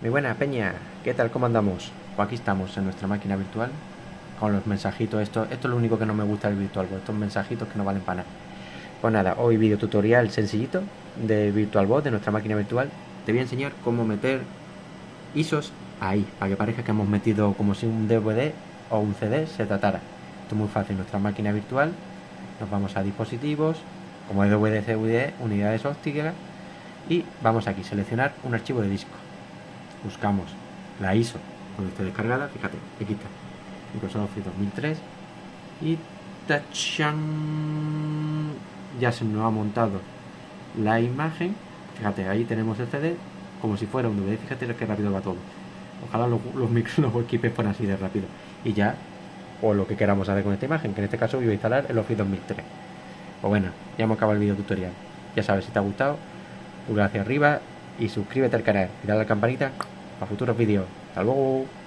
Muy buena, Peña. ¿Qué tal? ¿Cómo andamos? Pues aquí estamos en nuestra máquina virtual con los mensajitos. Esto, esto es lo único que no me gusta del VirtualBox, estos mensajitos que no valen para nada. Pues nada, hoy video tutorial sencillito de VirtualBox, de nuestra máquina virtual. Te voy a enseñar cómo meter ISOs ahí, para que parezca que hemos metido como si un DVD o un CD se tratara. Esto es muy fácil, nuestra máquina virtual. Nos vamos a dispositivos, como DVD, CVD, unidades ópticas y vamos aquí, seleccionar un archivo de disco. Buscamos. La ISO. Donde esté descargada, fíjate, aquí está, Microsoft Office 2003 y tachan, ya se nos ha montado la imagen, fíjate, ahí tenemos el CD como si fuera un DVD, fíjate que rápido va todo. Ojalá los, los fueran así de rápido. Y ya, o lo que queramos hacer con esta imagen, que en este caso voy a instalar el Office 2003. O bueno, ya hemos acabado el video tutorial. Ya sabes, si te ha gustado, pulgar hacia arriba y suscríbete al canal y dale a la campanita para futuros vídeos. Hasta luego.